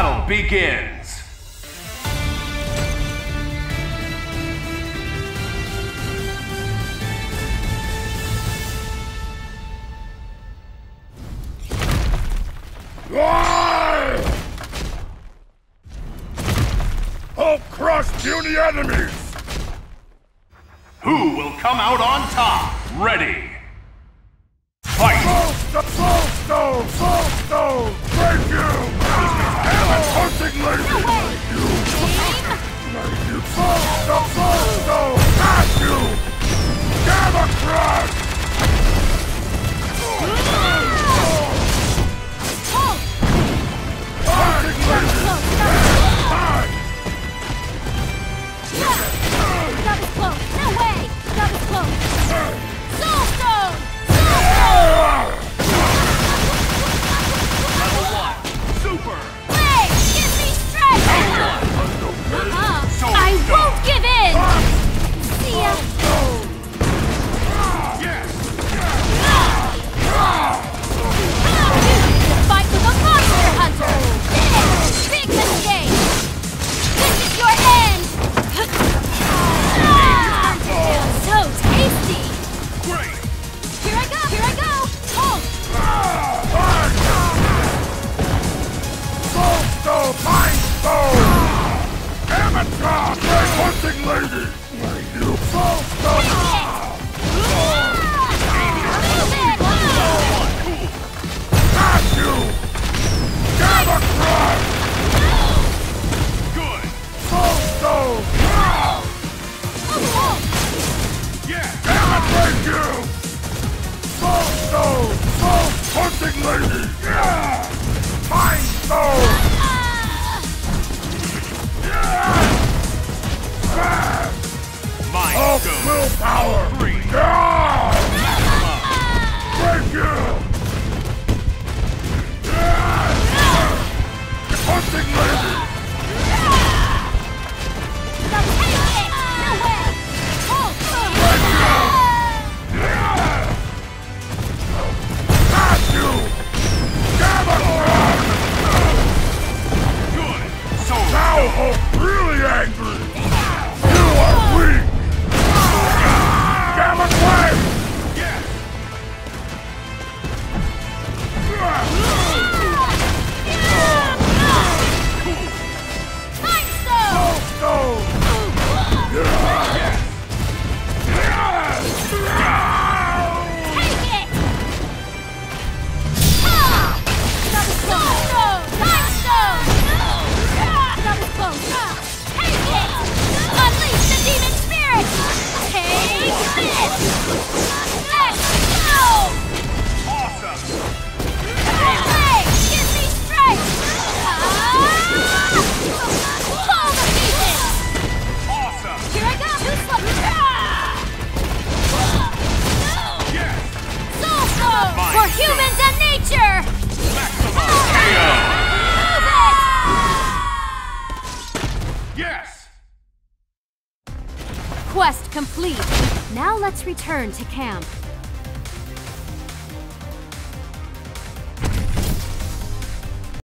battle begins! Why? Hulk crush puny enemies! Who will come out on top? Ready! Fight! Bolt, the May you burn the fire! Thank you! Soul Stone! Soul Hunting Lady! Yeah! Time Stone! Yeah! Mind Stone! Willpower! Three! Yeah! humans and nature! Quest complete. Now let's return to camp.